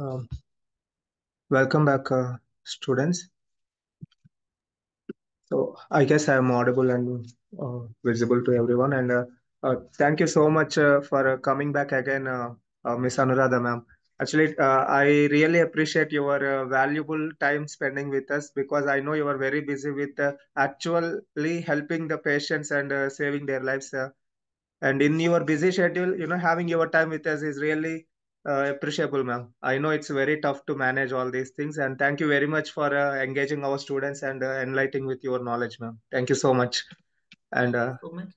Um, welcome back, uh, students. So I guess I am audible and uh, visible to everyone. And uh, uh, thank you so much uh, for uh, coming back again, Miss Anuradha, ma'am. Actually, I really appreciate your valuable time spending with us because I know you are very busy with actually helping the patients and saving their lives. And in your busy schedule, you know, having your time with us is really uh, appreciable, ma'am. I know it's very tough to manage all these things, and thank you very much for uh, engaging our students and uh, enlightening with your knowledge, ma'am. Thank you so much. And uh, so much.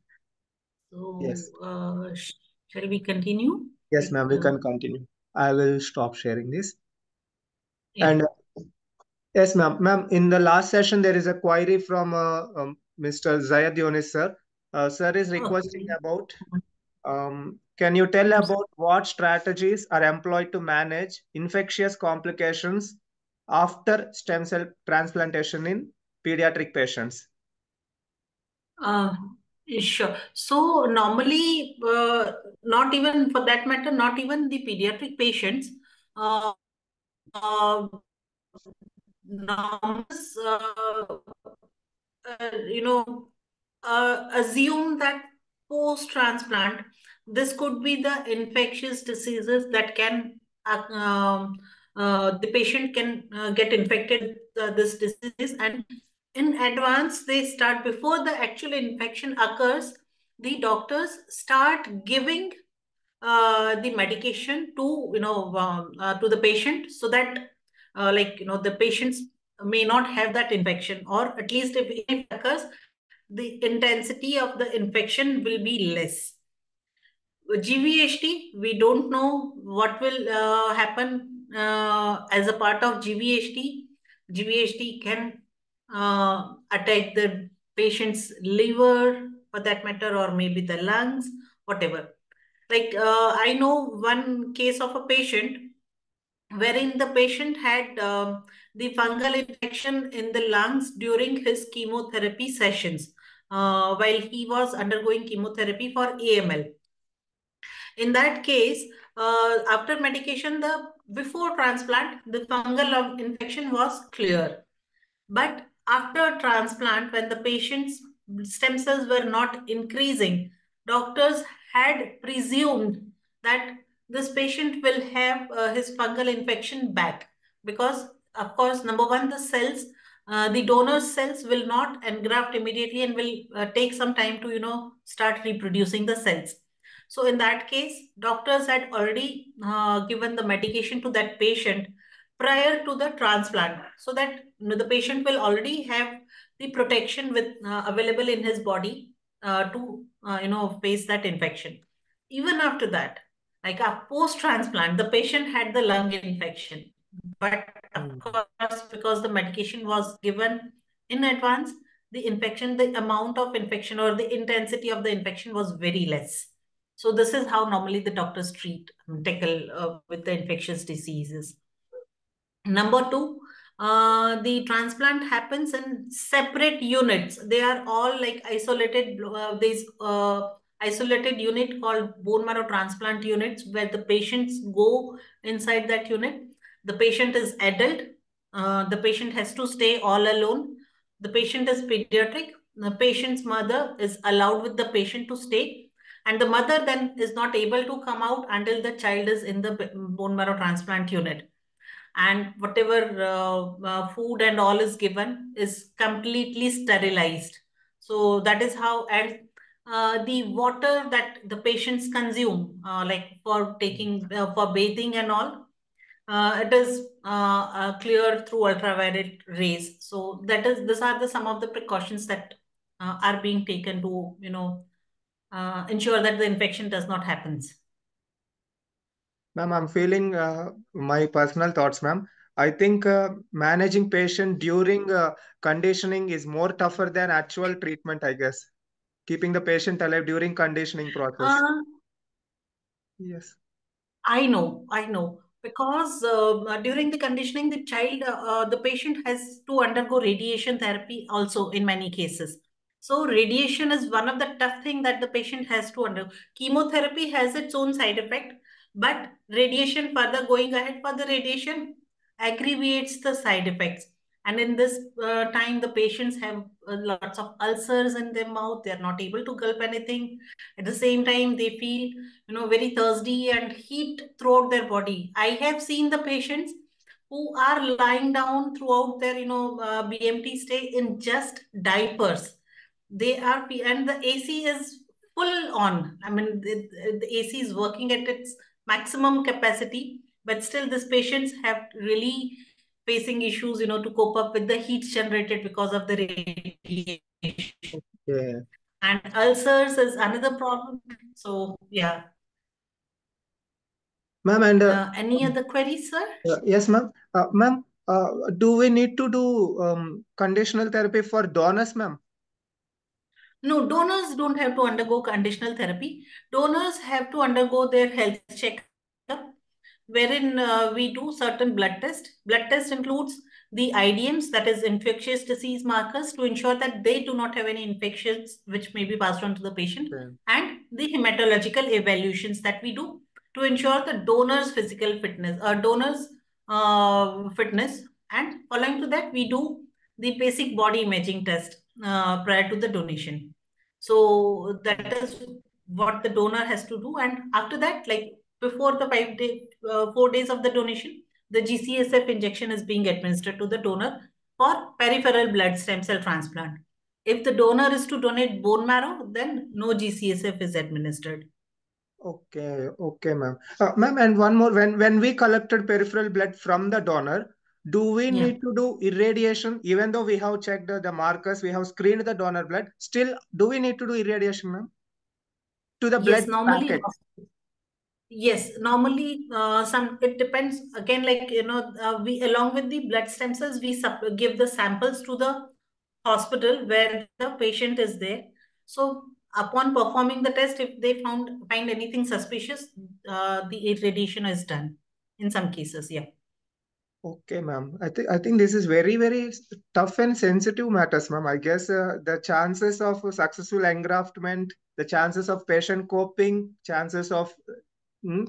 So, yes, uh, shall we continue? yes, ma'am, we can continue. I will stop sharing this. yeah. And uh, yes, ma'am, ma'am, in the last session, there is a query from uh, um, Mr. Zayad Yonis, sir. Uh, sir is requesting Okay. about Um, can you tell about what strategies are employed to manage infectious complications after stem cell transplantation in pediatric patients? Uh, sure. So normally, uh, not even for that matter, not even the pediatric patients, uh, uh, uh, uh, you know, uh, assume that post-transplant, this could be the infectious diseases that can, uh, um, uh, the patient can uh, get infected uh, this disease. And in advance they start before the actual infection occurs the doctors start giving uh, the medication to you know um, uh, to the patient so that like you know the patients may not have that infection. Or at least if it occurs the intensity of the infection will be less GVHD, we don't know what will uh, happen uh, as a part of GVHD. GVHD can uh, attack the patient's liver, for that matter, or maybe the lungs, whatever. Like uh, I know one case of a patient wherein the patient had um, the fungal infection in the lungs during his chemotherapy sessions uh, while he was undergoing chemotherapy for AML in that case, uh, after medication, the before transplant, the fungal infection was clear. But after transplant, when the patient's stem cells were not increasing, doctors had presumed that this patient will have uh, his fungal infection back because, of course, number one, the cells, uh, the donor cells will not engraft immediately and will uh, take some time to, you know, start reproducing the cells. So in that case, doctors had already uh, given the medication to that patient prior to the transplant so that you know, the patient will already have the protection with uh, available in his body uh, to uh, you know face that infection even after that like a post transplant the patient had the lung infection but of Mm. course because the medication was given in advance the infection the amount of infection or the intensity of the infection was very less so this is how normally the doctors treat tackle uh, with the infectious diseases Number two, uh, the transplant happens in separate units. They are all like isolated, uh, these uh, isolated unit called bone marrow transplant units where the patients go inside that unit. The patient is adult. Uh, the patient has to stay all alone. The patient is pediatric. The patient's mother is allowed with the patient to stay. And the mother then is not able to come out until the child is in the bone marrow transplant unit and whatever uh, uh, food and all is given is completely sterilized. So that is how, and uh, the water that the patients consume, uh, like for taking, uh, for bathing and all, uh, it is uh, clear through ultraviolet rays. So that is, these are the some of the precautions that are being taken to, you know, ensure that the infection does not happens. Ma'am, I'm feeling my personal thoughts, ma'am. I think managing patient during conditioning is more tougher than actual treatment, I guess. Keeping the patient alive during conditioning process. yes. I know, I know. Because uh, during the conditioning, the child, uh, the patient has to undergo radiation therapy also in many cases. So radiation is one of the tough thing that the patient has to undergo. Chemotherapy has its own side effect, but radiation further going ahead for the radiation aggravates the side effects and in this uh, time the patients have uh, lots of ulcers in their mouth. They're not able to gulp anything. At the same time they feel you know very thirsty and heat throughout their body. I have seen the patients who are lying down throughout their you know uh, bmt stay in just diapers. They are and the ac is full on. I mean the, the ac is working at its maximum capacity but still these patients have really facing issues, you know, to cope up with the heat generated because of the radiation. Yeah. And ulcers is another problem. So yeah. Ma'am, and uh, Uh, any other queries, sir? uh, yes, ma'am. Uh, ma'am, uh, do we need to do um, conditional therapy for donors, ma'am? No, donors don't have to undergo conditional therapy. Donors have to undergo their health checkup, wherein uh, we do certain blood tests. Blood test includes the IDMs, that is infectious disease markers, to ensure that they do not have any infections which may be passed on to the patient, Okay. and the hematological evaluations that we do to ensure the donor's physical fitness, uh, donor's uh, fitness, and following to that, we do the basic body imaging test uh, prior to the donation. So that is what the donor has to do, and after that, like before the five day, uh, four days of the donation, the GCSF injection is being administered to the donor for peripheral blood stem cell transplant. If the donor is to donate bone marrow, then no GCSF is administered. Okay, okay, ma'am. Uh, ma'am, and one more. When when we collected peripheral blood from the donor, do we Yeah. need to do irradiation? Even though we have checked the, the markers, we have screened the donor blood. Still, do we need to do irradiation, ma'am? To the blood Yes, normally. packet. Yes, normally uh, some it depends again. Like you know, uh, we along with the blood stem cells, we sup- give the samples to the hospital where the patient is there. So upon performing the test, if they found find anything suspicious, uh, the irradiation is done. In some cases, yeah. Okay, ma'am. I think I think this is very very tough and sensitive matters, ma'am. I guess uh, the chances of successful engraftment, the chances of patient coping, chances of hmm?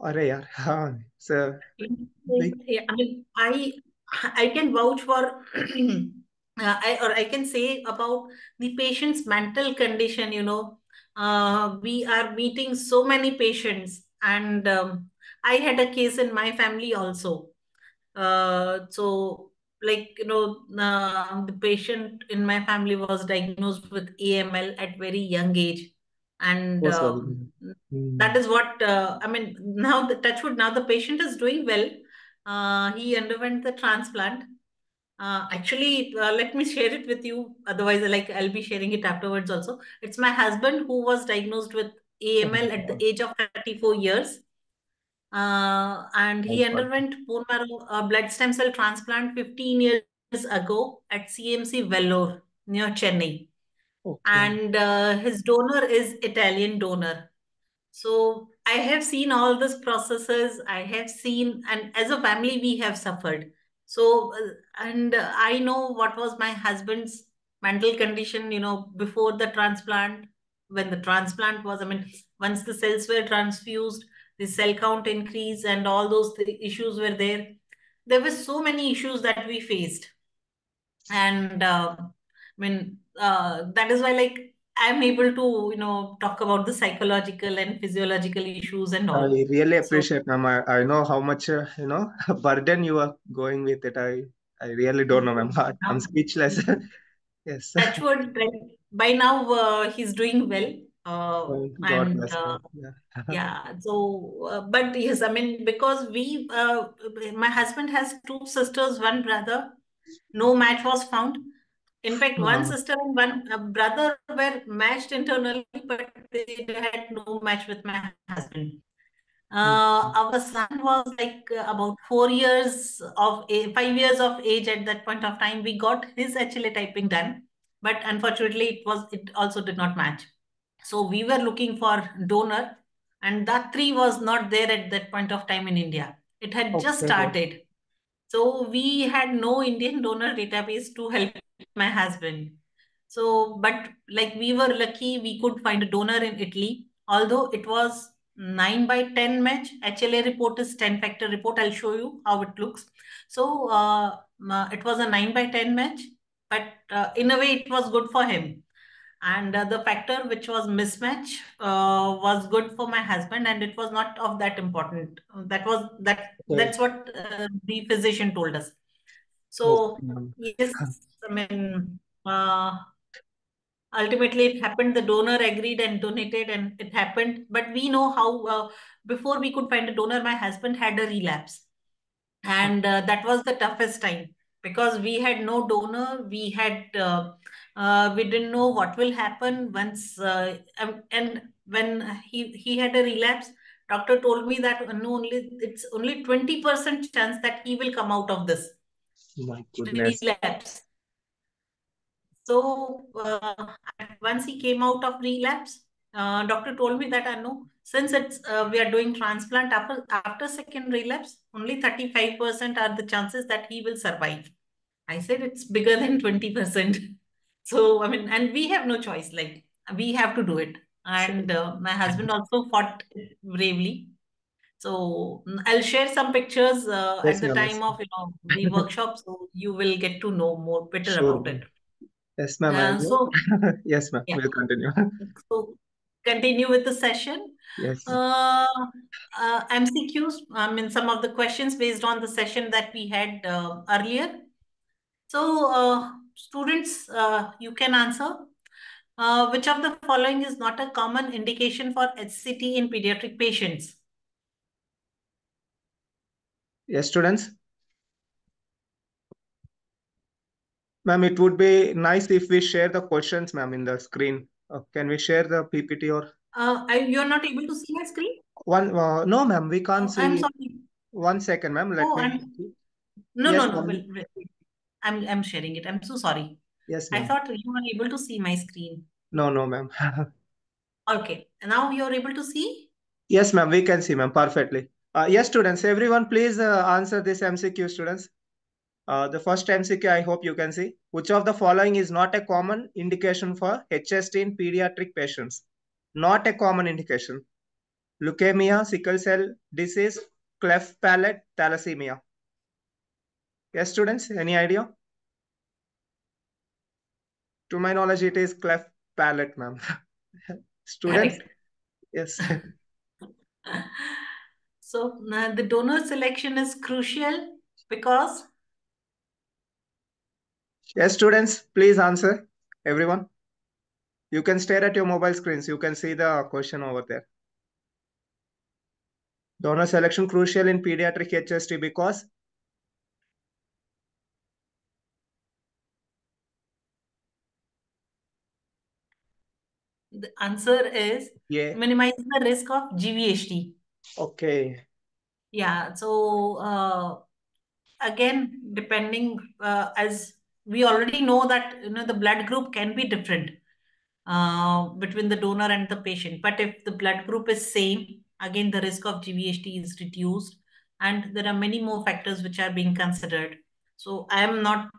अरे यार हाँ it's a big Yeah, I mean, I I can vouch for uh, I or I can say about the patient's mental condition, you know. Uh, we are meeting so many patients, and um, I had a case in my family also. Uh, so like you know, uh, the patient in my family was diagnosed with AML at very young age, and oh um, Hmm. that is what uh, I mean. Now the touchwood, now the patient is doing well. Uh, he underwent the transplant. Uh, actually, uh, let me share it with you. Otherwise, like I'll be sharing it afterwards also. It's my husband who was diagnosed with Oh AML at the age of 34 years. Uh, and Oh he God. underwent bone marrow uh, blood stem cell transplant 15 years ago at CMC Vellore near Chennai. Okay. And uh, his donor is Italian donor. So I have seen all these processes. I have seen, and as a family, we have suffered. So, uh, and I know what was my husband's mental condition, you know, before the transplant, when the transplant was, I mean, once the cells were transfused, the cell count increased, and all those th- issues were there. There were so many issues that we faced. And uh, I mean, uh, that is why, like, I'm able to, you know, talk about the psychological and physiological issues and all. I all. really So, appreciate, ma'am. I, I know how much uh, you know burden you are going with it. I I really don't know, ma'am. I'm speechless. Yes. That's what, by now, uh, he's doing well. Uh, Oh, and uh. Yeah. yeah, so, uh, but yes, I mean, because we, uh, my husband has two sisters, one brother, no match was found. In fact, one Uh, sister and one uh, brother were matched internally, but they had no match with my husband. Uh, mm, our son was like uh, about four years of five years of age at that point of time. We got his HLA typing done, but unfortunately, it was it also did not match. So we were looking for donor, and Datri was not there at that point of time in India. It had just started. So we had no Indian donor database to help my husband. So, but like we were lucky, we could find a donor in Italy, although it was 9 by 10 match. HLA report is 10 factor report. I'll show you how it looks. So uh, it was a 9 by 10 match, but uh, in a way it was good for him. And uh, the factor which was mismatch uh, was good for my husband, and it was not of that important. That was that. Okay. That's what uh, the physician told us. So yes, I mean uh, ultimately it happened the donor agreed and donated and it happened but we know how uh, before we could find a donor my husband had a relapse and uh, that was the toughest time because we had no donor we had uh, uh we didn't know what will happen once uh, um, and when he he had a relapse doctor told me that no only it's only 20% chance that he will come out of this. My goodness. relapse. So uh, once he came out of relapse, uh, doctor told me that I know since it's uh, we are doing transplant after after second relapse, only 35% are the chances that he will survive. I said it's bigger than 20%. So I mean, and we have no choice. Like we have to do it. And uh, my husband also fought bravely. So I'll share some pictures uh, yes, at the time of you know the workshop, so you will get to know more better sure. about it. Yes, ma'am. Uh, so, yes, ma'am. Yeah. We'll continue. so, continue with the session. Yes. Uh, uh, MCQs, I mean, some of the questions based on the session that we had uh, earlier. So, uh, students, uh, you can answer. Uh, which of the following is not a common indication for HCT in pediatric patients? Yes, students. Ma'am, it would be nice if we share the questions, ma'am, in the screen. Uh, can we share the PPT or? Uh, you're not able to see my screen? One, uh, no, ma'am, we can't oh, see. I'm sorry. One second, ma'am. Let oh, me. I'm... No, yes, no, no. Wait. I'm, I'm sharing it. I'm so sorry. Yes, I thought you were able to see my screen. No, no, ma'am. okay. Now you're able to see? Yes, ma'am. We can see, ma'am, perfectly. Uh, yes, students. Everyone, please uh, answer this MCQ, students. Uh, the first MCQ I hope you can see. Which of the following is not a common indication for HCT in pediatric patients? Not a common indication. Leukemia, sickle cell disease, cleft palate, thalassemia. Yes, students, any idea? To my knowledge, it is cleft palate, ma'am. students? Yes. so uh, the donor selection is crucial because Yes, students, please answer. Everyone. You can stare at your mobile screens. You can see the question over there. Donor selection crucial in pediatric HCT because The answer is yeah. minimize the risk of GVHD. Okay. Yeah. So uh, again, depending uh, as we already know that you know the blood group can be different uh, between the donor and the patient. But if the blood group is same, again the risk of GVHD is reduced, and there are many more factors which are being considered. So I am not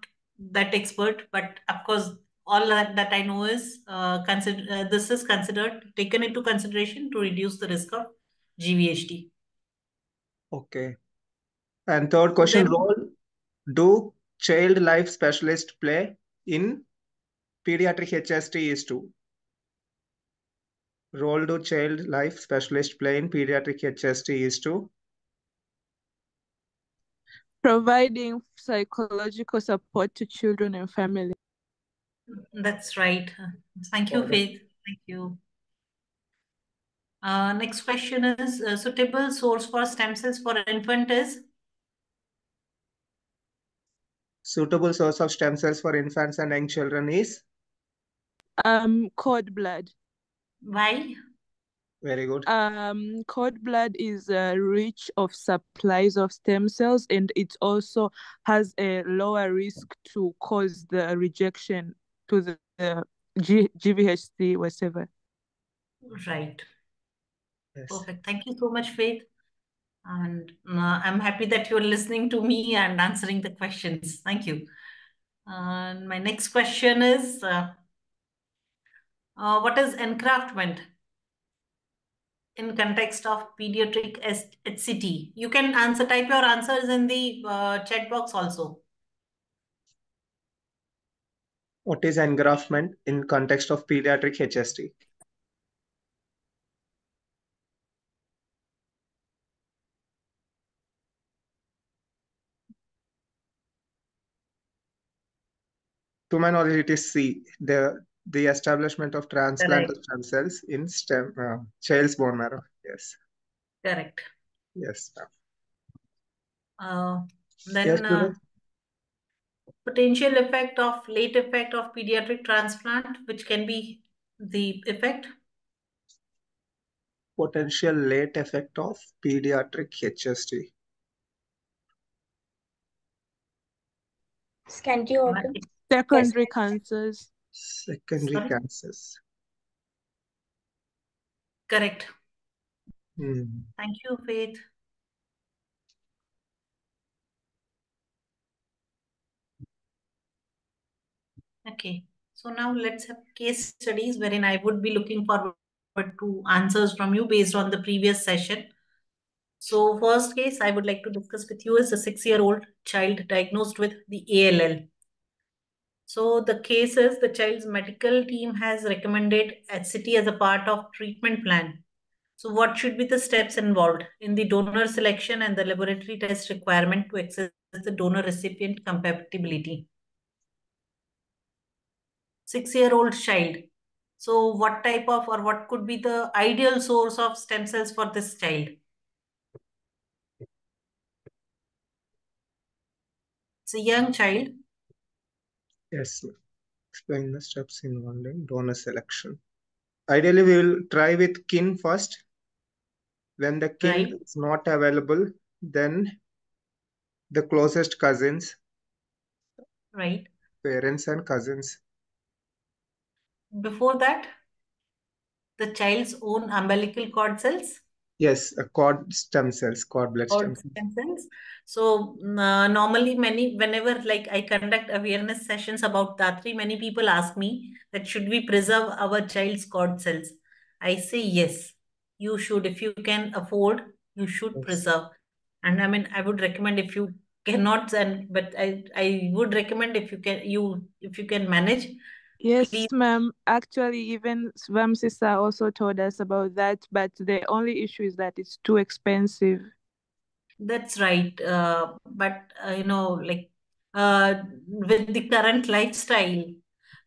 that expert, but of course all that, that I know is uh, consider uh, this is considered taken into consideration to reduce the risk of GVHD. Okay. And third question: then, role do child life specialist play in pediatric HCT is to role do child life specialist play in pediatric HCT is to providing psychological support to children and family. That's right. Thank you, Faith. Thank you. Uh, next question is uh, suitable source for stem cells for infant is suitable source of stem cells for infants and young children is? Um, cord blood. Why? Very good. Um, cord blood is uh, rich of supplies of stem cells, and it also has a lower risk to cause the rejection to the, the G- GVHD whatever. Right. Yes. Perfect. Thank you so much, Faith. And uh, I'm happy that you're listening to me and answering the questions. Thank you. And my next question is, uh, uh, what is engraftment? in context of pediatric HCT? You can answer, type your answers in the uh, chat box also. What is engraftment in context of pediatric HCT? To my knowledge, it is C, the the establishment of transplant Correct. stem cells in stem uh, child's bone marrow. Yes, Correct. yes. Uh, Yes, then uh, Judith? Potential effect of late effect of pediatric transplant, which can be the effect. Potential late effect of pediatric HCT. Scanty organ. Secondary cancers. Secondary Sorry? cancers. Correct. Hmm. Thank you, Faith. Okay, so now let's have case studies wherein I would be looking forward to answers from you based on the previous session. So first case I would like to discuss with you is a six-year-old child diagnosed with the ALL. So the case is the child's medical team has recommended HCT as a part of treatment plan. So what should be the steps involved in the donor selection and the laboratory test requirement to access the donor recipient compatibility? Six-year-old child. So what type of or what could be the ideal source of stem cells for this child? It's a young child. Yes. Explain the steps involved in donor selection. Ideally, we will try with kin first. When the kin Right. is not available, then the closest cousins, Right. parents and cousins. Before that, the child's own umbilical cord cells Yes, cord stem cells, cord blood stem cord cells. stem cells. So uh, normally many whenever like I conduct awareness sessions about Datri, many people ask me that should we preserve our child's cord cells? I say yes, you should. If you can afford, you should Yes. preserve. And I mean, I would recommend if you cannot, and but I I would recommend if you can you if you can manage, Yes, ma'am. Actually, even Svam sister also told us about that, but the only issue is that it's too expensive. That's right. Uh, but uh, you know, like uh, with the current lifestyle,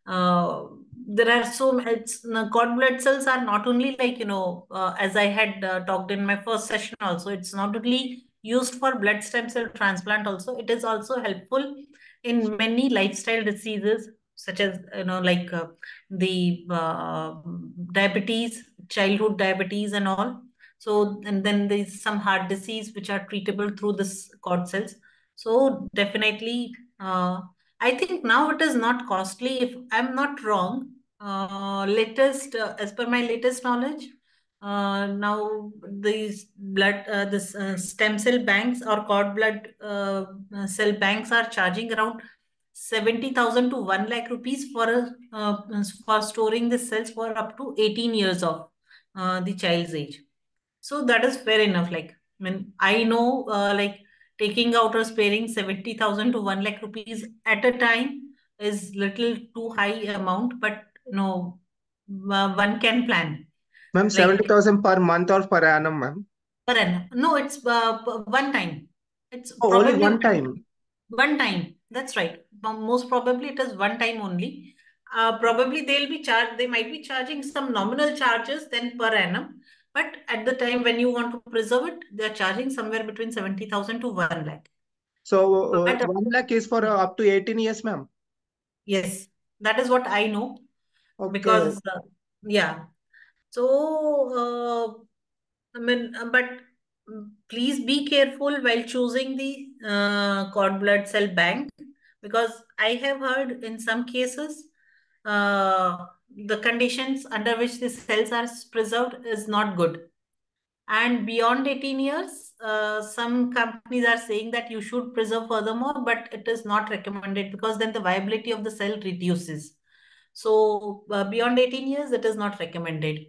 uh, there are so it's cord blood cells are not only like you know, uh, as I had uh, talked in my first session also, it's not only used for blood stem cell transplant also, it is also helpful in many lifestyle diseases such as you know like uh, the uh, diabetes, childhood diabetes and all. So, and then there's some heart disease which are treatable through this cord cells. So definitely, uh, I think now it is not costly. If I'm not wrong, uh, latest uh, as per my latest knowledge, uh, now these blood, this stem cell banks or cord blood cell banks are charging around 70,000 to 1 lakh rupees for a, uh, for storing the cells for up to 18 years of uh, the child's age. So that is fair enough. Like, I mean, I know, uh, like, taking out or sparing 70,000 to 1 lakh rupees at a time is little too high amount, but no, uh, one can plan. Ma'am, Like, 70,000 per month or per annum, ma'am? per annum. No, it's uh, one time. It's Oh, only one, time. one time. That's right. Most probably it is one time only. Uh, probably they'll be charged, they might be charging some nominal charges then per annum. But at the time when you want to preserve it, they're charging somewhere between 70,000 to 1 lakh. So uh, But uh, 1 lakh is for uh, up to 18 years, ma'am. yes, that is what I know Okay. because, uh, yeah. So, uh, I mean, uh, but please be careful while choosing the uh, cord blood cell bank because I have heard in some cases uh, the conditions under which the cells are preserved is not good. And beyond 18 years, uh, some companies are saying that you should preserve furthermore, but it is not recommended because then the viability of the cell reduces. So uh, beyond 18 years, it is not recommended.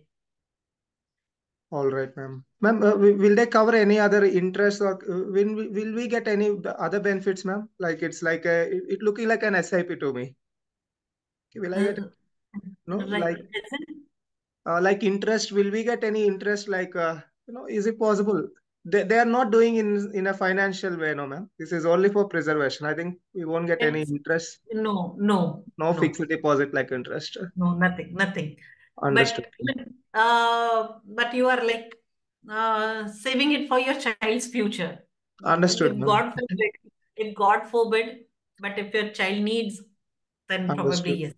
All right, ma'am. Ma'am, uh, will they cover any other interest or uh, will we, will we get any other benefits, ma'am? Like it's like a, it, looking like an SIP to me. Will I get Uh, no like, like uh, like interest? Will we get any interest? Like uh, you know, is it possible? They they are not doing in in a financial way, no, ma'am. This is only for preservation. I think we won't get any interest. no, no, No no, fixed deposit like interest. no, nothing, nothing. Understood. But uh, but you are like uh, saving it for your child's future. Understood, If. God forbid, if God forbid, but if your child needs, then probably Understood. yes.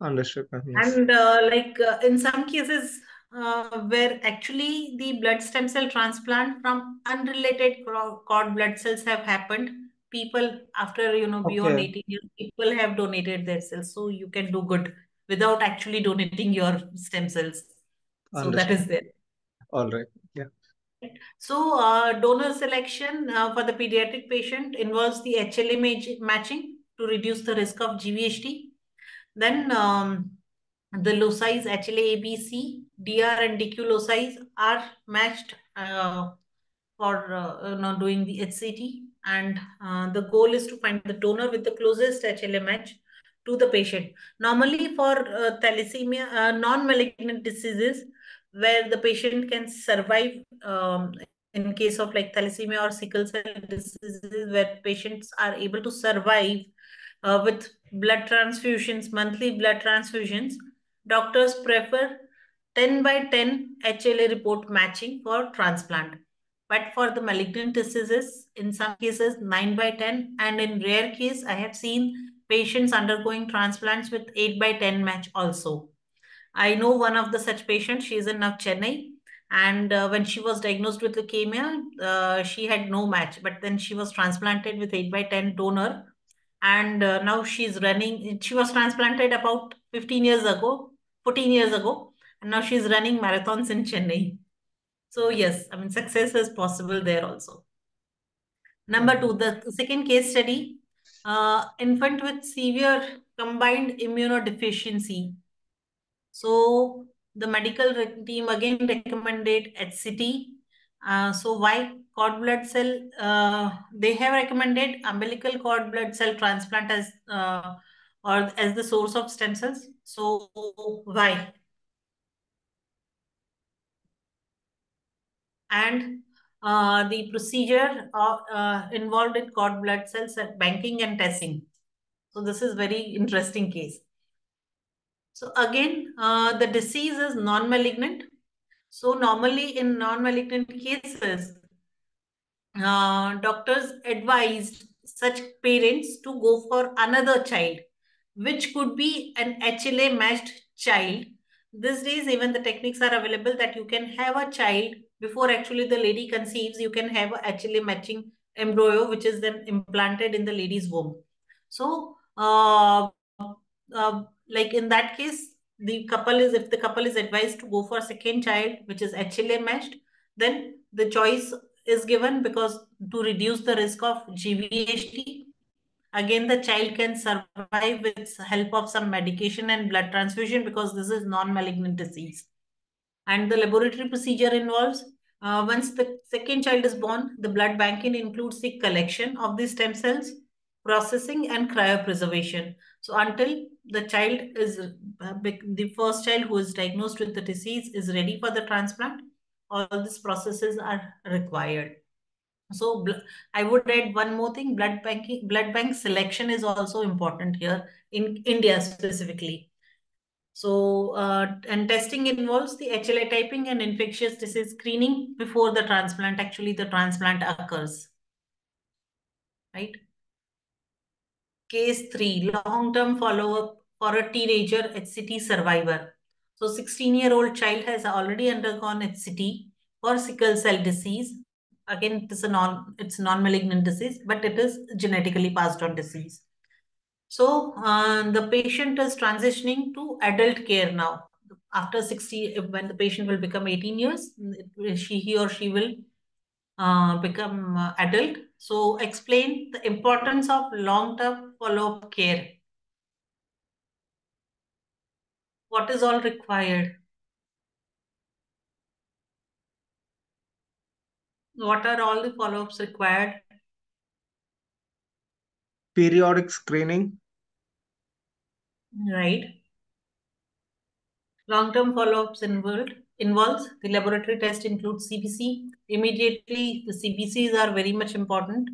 Understood. Yes. And uh, like uh, in some cases uh, where actually the blood stem cell transplant from unrelated cord blood cells have happened, people after you know beyond Okay. 18 years, people have donated their cells, so you can do good without actually donating your stem cells. So that is there. All right. Yeah. So, uh, donor selection uh, for the pediatric patient involves the HLA match- matching to reduce the risk of GVHD. Then um, the loci HLA ABC, DR and DQ loci are matched uh, for uh, you know, doing the HCT. And uh, the goal is to find the donor with the closest HLA match to the patient. Normally for uh, thalassemia, uh, non-malignant diseases, where the patient can survive um, in case of like thalassemia or sickle cell diseases where patients are able to survive uh, with blood transfusions, monthly blood transfusions, doctors prefer 10 by 10 HLA report matching for transplant. But for the malignant diseases, in some cases 9 by 10, and in rare case, I have seen patients undergoing transplants with 8 by 10 match also. I know one of the such patients, she is in now Chennai. And uh, when she was diagnosed with leukemia, uh, she had no match, but then she was transplanted with 8 by 10 donor. And uh, now she's running, she was transplanted about 15 years ago, 14 years ago. And now she's running marathons in Chennai. So, yes, I mean, success is possible there also. Number two, the second case study uh, infant with severe combined immunodeficiency. So the medical team again recommended HCT. Uh, so why cord blood cell? Uh, they have recommended umbilical cord blood cell transplant as uh, or as the source of stem cells. So why? And uh, the procedure uh, involved in cord blood cells at banking and testing. So this is very interesting case. So again, uh, the disease is non-malignant. So normally in non-malignant cases, uh, doctors advised such parents to go for another child, which could be an HLA matched child. These days, even the techniques are available that you can have a child before actually the lady conceives, you can have a HLA matching embryo, which is then implanted in the lady's womb. So, uh, uh, like in that case, the couple is, if the couple is advised to go for second child, which is HLA matched, then the choice is given because to reduce the risk of GVHD. Again, the child can survive with help of some medication and blood transfusion because this is non-malignant disease. And the laboratory procedure involves uh, once the second child is born, the blood banking includes the collection of the stem cells, processing and cryopreservation. So until the child is uh, the first child who is diagnosed with the disease is ready for the transplant, all these processes are required. So I would add one more thing: blood banking, blood bank selection is also important here in India specifically. So, uh, and testing involves the HLA typing and infectious disease screening before the transplant. Actually, the transplant occurs. Right. Case three: long-term follow-up for a teenager HCT survivor. So, 16-year-old child has already undergone HCT for sickle cell disease. Again it is a non it's non-malignant disease but it is genetically passed on disease. So uh, the patient is transitioning to adult care now. After 60 when the patient will become 18 years she he or she will uh, become uh, adult so explain the importance of long-term follow-up care what is all required what are all the follow-ups required? Periodic screening. Right. Long-term follow-ups involved involves the laboratory test includes CBC. Immediately, the CBCs are very much important.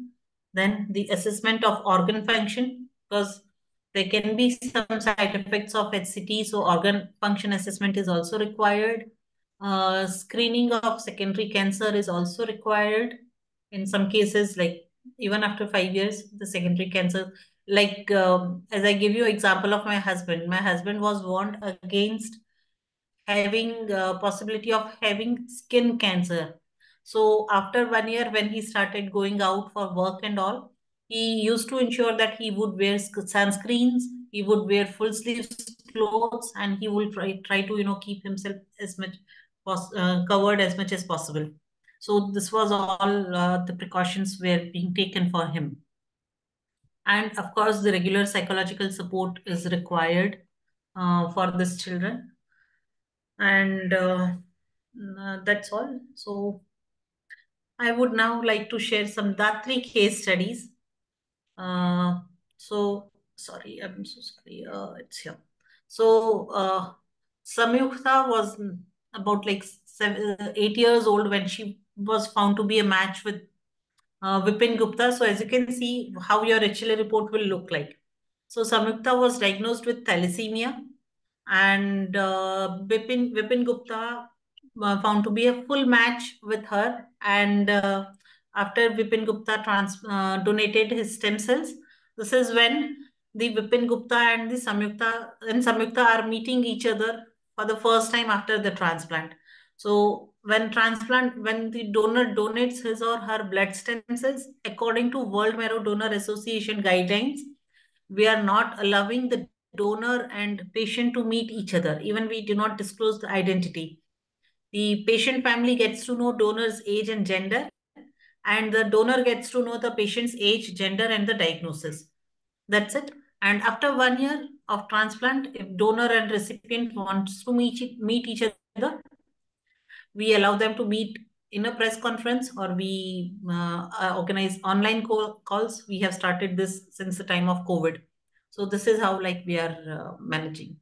Then the assessment of organ function, because there can be some side effects of HCT, so organ function assessment is also required. Uh, screening of secondary cancer is also required. In some cases, like even after five years, the secondary cancer, like um, as I give you example of my husband, my husband was warned against having uh, possibility of having skin cancer. So after one year, when he started going out for work and all, he used to ensure that he would wear sunscreens, he would wear full sleeves clothes, and he will try try to you know keep himself as much uh, covered as much as possible. So this was all uh, the precautions were being taken for him. And of course, the regular psychological support is required uh, for these children. And uh, that's all. So I would now like to share some Datri case studies. Uh, so, sorry, I'm so sorry. Uh, it's here. So, uh, Samyukta was about like seven, eight years old when she was found to be a match with uh, Vipin Gupta. So as you can see how your HLA report will look like. So Samyukta was diagnosed with thalassemia and uh, Vipin, Vipin Gupta uh, found to be a full match with her. And uh, after Vipin Gupta trans, uh, donated his stem cells, this is when the Vipin Gupta and the Samyukta and Samyukta are meeting each other for the first time after the transplant. So when transplant, when the donor donates his or her blood stem cells, according to World Marrow Donor Association guidelines, we are not allowing the donor and patient to meet each other. Even we do not disclose the identity. The patient family gets to know donor's age and gender, and the donor gets to know the patient's age, gender, and the diagnosis. That's it. And after one year of transplant, if donor and recipient wants to meet, meet each other, we allow them to meet in a press conference or we uh, uh, organize online call, calls. We have started this since the time of COVID. So this is how like we are uh, managing.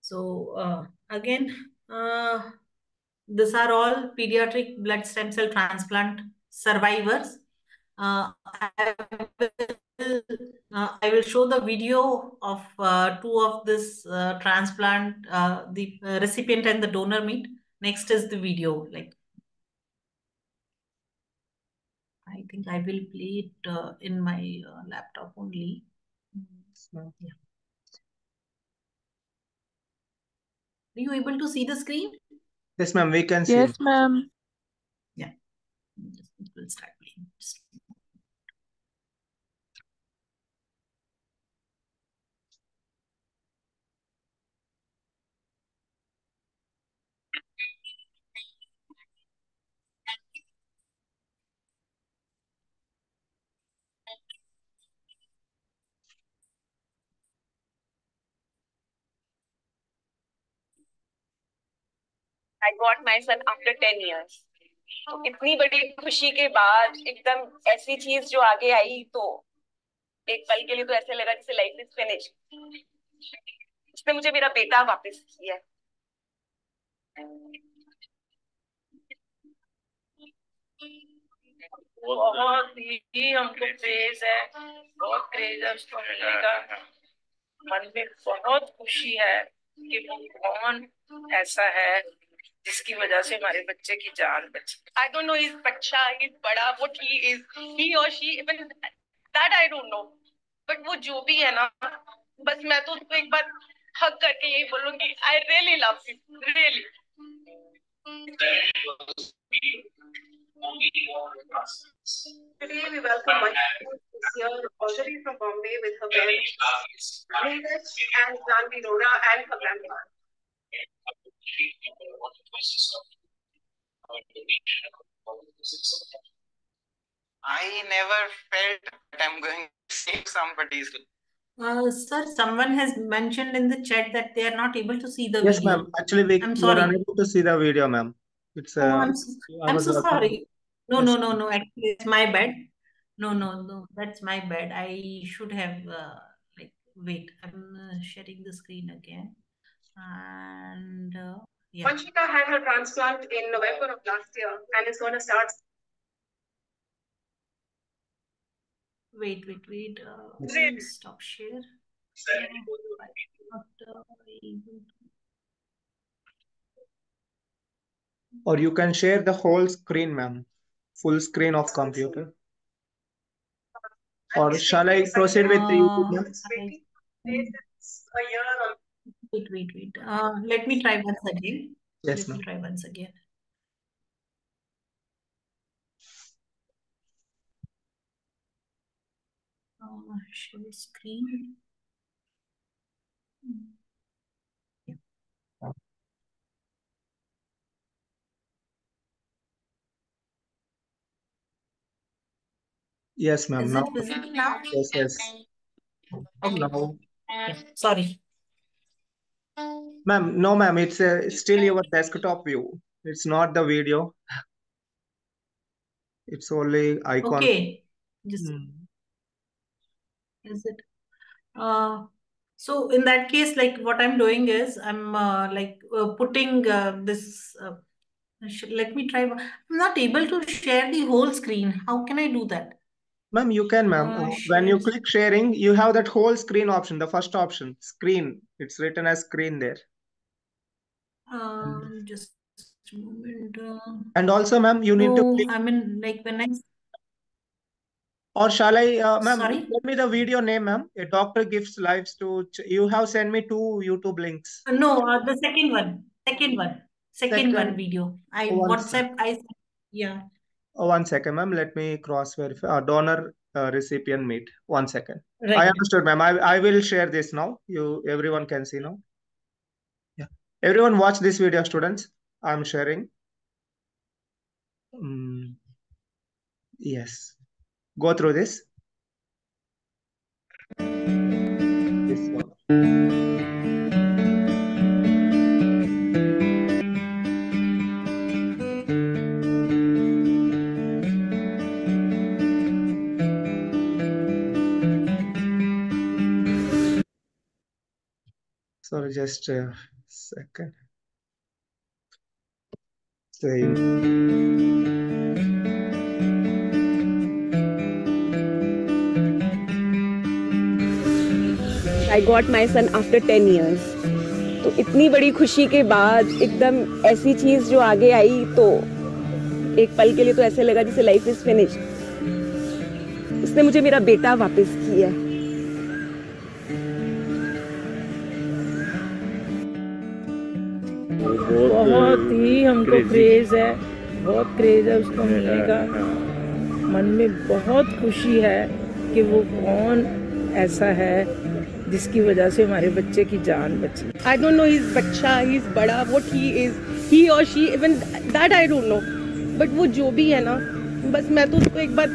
So uh, again, uh, these are all pediatric blood stem cell transplant survivors. Uh, I, will, uh, I will show the video of uh, two of this transplant, the recipient and the donor meet. Next is the video. Like, I think I will play it in my laptop only. Yeah. Are you able to see the screen? Yes, ma'am. We can see. Yes, ma'am. Yeah. We'll start I got my son after 10 years. तो इतनी बड़ी खुशी के बाद एकदम ऐसी चीज़ जो आगे आई तो एक पल के लिए तो ऐसे लगा जैसे लाइफ इज़ फिनिश उसने मुझे मेरा बेटा वापस किया। बहुत ही हमको क्रेज है। बहुत क्रेज है उसको मिलने का। मन में बहुत खुशी है कि वो कौन ऐसा है। जिसकी वजह से हमारे बच्चे की जान बची आई डोंट नो इज़ बच्चा इज़ बड़ा व्हाट ही इज़ ही और she even that I don't know but वो जो भी है ना बस मैं तो उसको एक बार हक करके यही बोलूँगी I really love you really Today we welcome Manju. Here already from Bombay with her parents, Neeraj and Janvi Rora and her grandmother. I never felt that I'm going to save somebody's uh, sir, someone has mentioned in the chat that they are not able to see the yes, video. ma'am. Actually, we I'm we sorry. are unable to see the video, ma'am. It's. Uh, oh, I'm, so, I'm so sorry. No, Yes. no, no, no. Actually, it's my bad. No, no, no. That's my bad. I should have uh, like wait. I'm uh, sharing the screen again. And uh, yeah. Vanshika had her transplant in November of last year and is going to start. Wait, wait, wait. Uh, Yes. stop share. Uh, not, uh, Or you can share the whole screen, ma'am. Full screen of computer. Or shall I proceed with the YouTube, Uh, ma'am? I- a year on Wait, wait, wait. Uh, let me try once again. Yes, Let me try once again. Uh, share screen. Yes, ma'am. Is Now, yes, yes. Okay. Now, Yeah, Sorry. Ma'am, no, ma'am. It's uh, still your desktop view. It's not the video. It's only icon. Okay. Just Hmm. is it? Uh, so in that case, like what I'm doing is I'm uh, like uh, putting uh, this. Uh, let me try. I'm not able to share the whole screen. How can I do that? Ma'am, you can, ma'am. Uh, When you click sharing, you have that whole screen option, the first option, screen. It's written as screen there. Uh, just a moment. Uh, And also, ma'am, you need to no, click, I mean like when I or shall I, uh, ma'am, tell me the video name, ma'am. A doctor gives lives to, you have sent me two YouTube links. Uh, no, uh, the second one second one video. I one sec. WhatsApp. I yeah. Oh, one second, ma'am. Let me cross verify. Uh, donor uh, recipient meet. One second. Right. I understood, ma'am. I, I will share this now. You, everyone can see now. Everyone watch this video, students. I'm sharing. Mm, yes. Go through this. This one. Sorry, just a second. Same. I got my son after ten years तो इतनी बड़ी खुशी के बाद एकदम ऐसी चीज़ जो आगे आई तो एक पल के लिए तो ऐसे लगा जैसे लाइफ इज़ फिनिश उसने मुझे मेरा बेटा वापस किया क्रेज है बहुत क्रेज है उसको मिलने का। मन में बहुत खुशी है कि वो कौन ऐसा है जिसकी वजह से हमारे बच्चे की जान बची आई डोंट नो इज़ बच्चा ही इज़ बड़ा व्हाट ही इज़ ही और she even that I don't know but वो जो भी है ना बस मैं तो उसको एक बार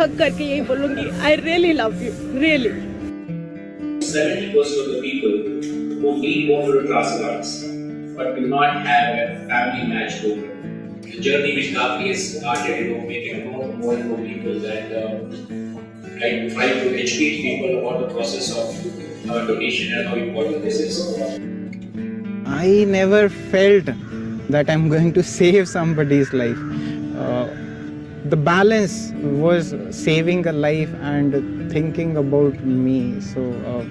हक करके यही बोलूँगी I really love you really 70% of the people who middle class cards but do not have a family match broker. The journey which Gayatri has started, you know, making more and more and more people and uh, try to educate people about the process of uh, donation and how important this is. I never felt that I'm going to save somebody's life. Uh, the balance was saving a life and thinking about me. So uh,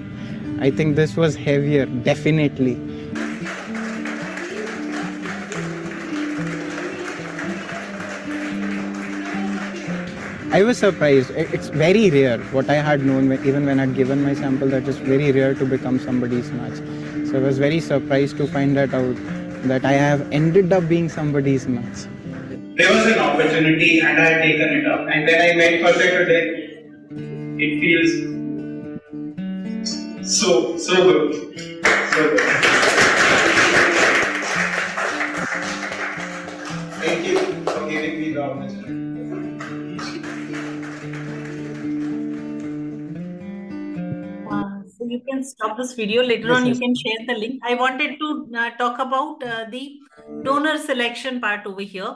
I think this was heavier, definitely. I was surprised. It's very rare. What I had known, even when I'd given my sample, that it's very rare to become somebody's match. So I was very surprised to find that out that I have ended up being somebody's match. There was an opportunity and I had taken it up. And then I met Perfect today. It feels so, so good. So good. Can stop this video later Yes, on. You can share the link. I wanted to uh, talk about uh, the donor selection part over here.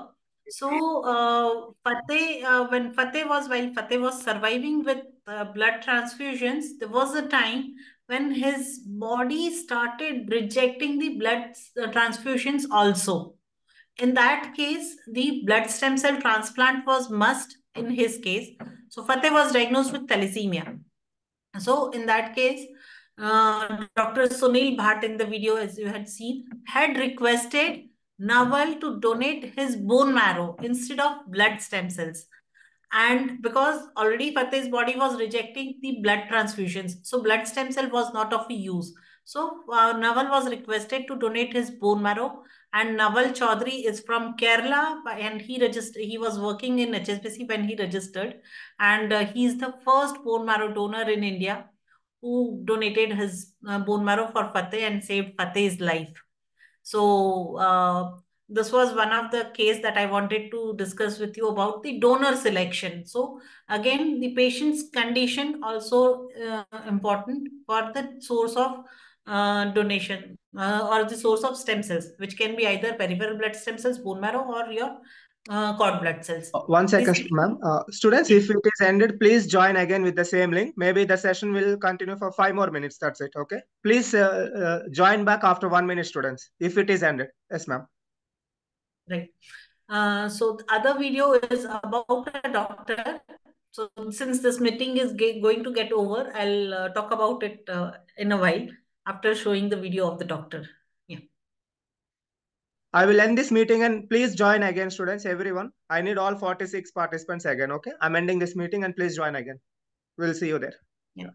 So, uh, Fateh, uh, when Fateh was, while Fateh was surviving with uh, blood transfusions, there was a time when his body started rejecting the blood uh, transfusions also. In that case, the blood stem cell transplant was must in his case. So, Fateh was diagnosed with thalassemia. So, in that case, uh, Dr. Sunil Bhat in the video, as you had seen, had requested Naval to donate his bone marrow instead of blood stem cells. And because already Fateh's body was rejecting the blood transfusions, so blood stem cell was not of use. So uh, Naval was requested to donate his bone marrow. And Naval Chaudhary is from Kerala, and he registered. He was working in HSBC when he registered, and uh, he's the first bone marrow donor in India who donated his uh, bone marrow for Fateh and saved Fateh's life. So uh, this was one of the case that I wanted to discuss with you about the donor selection. So again, the patient's condition also uh, important for the source of uh, donation uh, or the source of stem cells, which can be either peripheral blood stem cells, bone marrow, or your uh, cord blood cells. Uh, one second, ma'am. Uh, students, if it is ended, please join again with the same link. Maybe the session will continue for five more minutes. That's it. Okay. Please uh, uh, join back after one minute, students, if it is ended. Yes, ma'am. Right. Uh, so the other video is about a doctor. So since this meeting is going to get over, I'll uh, talk about it uh, in a while after showing the video of the doctor. I will end this meeting and please join again, students, everyone. I need all 46 participants again, okay? I'm ending this meeting and please join again. We'll see you there. Yeah.